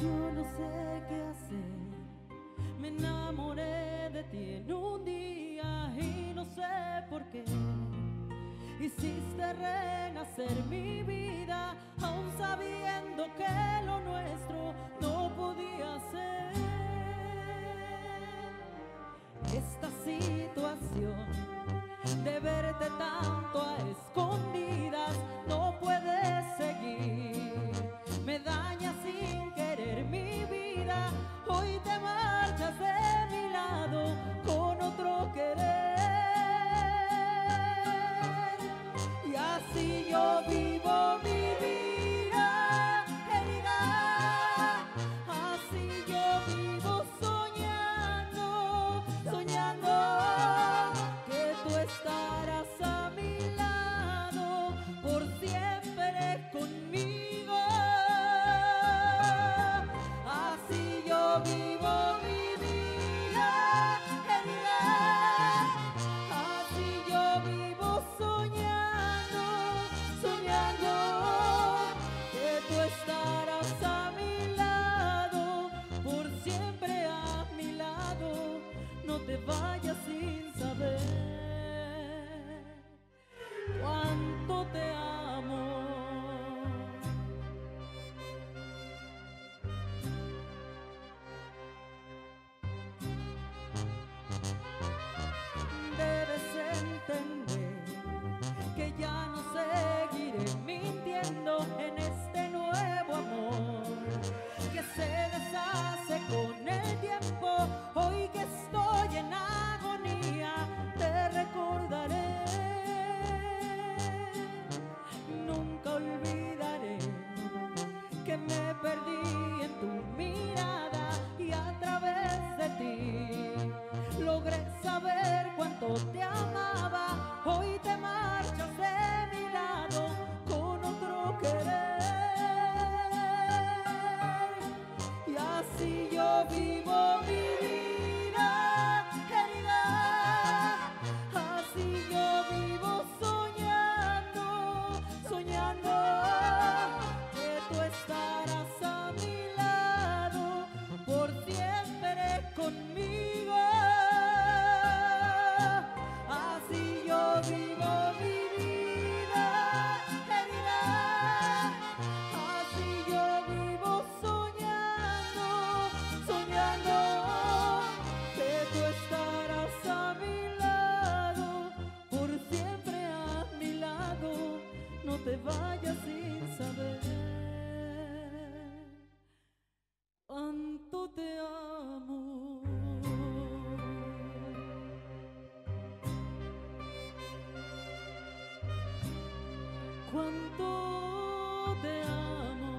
Yo no sé qué hacer. Me enamoré de ti en un día y no sé por qué. Hiciste renacer mi vida, aún sabiendo que lo nuestro no podía ser. Esta situación de verte tanto a escondidas no marchas de mi lado con otro querer. Y así yo te vayas sin saber cuánto te amo. Debes entender que ya no seguiré mintiendo en este nuevo amor que se deshace con el tiempo. Te vayas sin saber cuánto te amo. Cuánto te amo.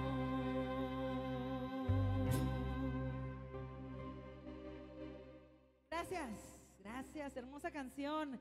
Gracias, gracias, hermosa canción.